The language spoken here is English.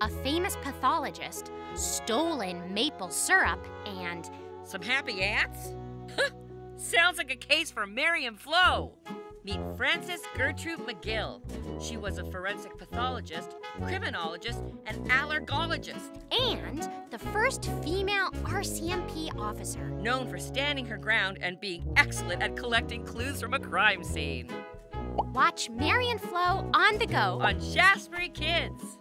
a famous pathologist, stolen maple syrup, and Some happy ants? Sounds like a case for Mary and Flo. Meet Frances Gertrude McGill. She was a forensic pathologist, criminologist, and allergologist, and the first female RCMP officer. known for standing her ground and being excellent at collecting clues from a crime scene. Watch Mary and Flo on the go On Shaftesbury Kids.